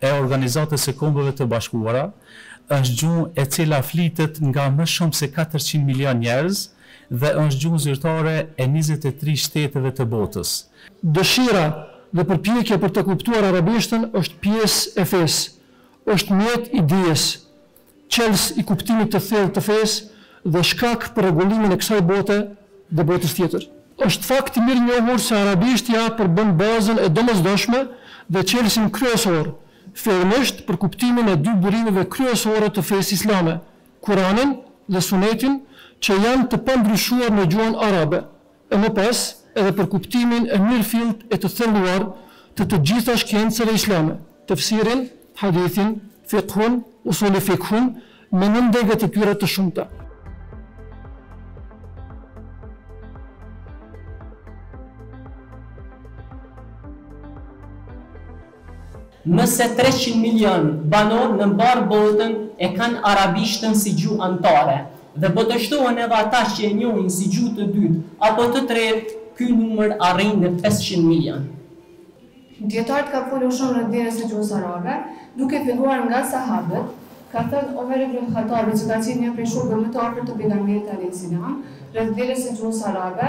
e Organizatës së Kombeve të Bashkuara, është gjuhë e cila flitet nga më shumë se katërqind milionë njerëz dhe është gjuhë zyrtare e njëzet e tri shteteve të botës. Dëshira dhe përpjekja për të kuptuar arabishten është pjesë e fesë, është mjet i dijes, çelës i kuptimit të thellë të fesë dhe shkak për rregullimin e kësaj bote dhe botës tjetër. Është fakt i mirënjohur se arabishtja përbën bazën e domosdoshme dhe çelësin kryesor, fillimisht për kuptimin e dy burimeve kryesore të fesë islame, Kuranin dhe Sunetin, që janë të pandryshuar në gjuhën arabe, e më pas edhe për kuptimin e mirëfilltë e të thelluar të të gjitha shkencave islame, tefsirin, hadithin, fikhun, usuli fikhun, me nëndegët e tyre të shumta. Më se treqind milionë banorë në mbarë botën e kanë arabishten si gjuhë amtare, dhe po të shtohen edhe ata që e njohin si gjuhë të dytë apo të tretë, ky numër arrin në pesëqind milionë. Dijetarët kanë folur shumë rreth vlerës së gjuhës arabe, duke filluar nga sahabët, ka thënë Omer ibnul Khattabi që ka qenë një prej shokëve më të afërt të pejgamberit alejhi selam, rreth vlerës së gjuhës arabe,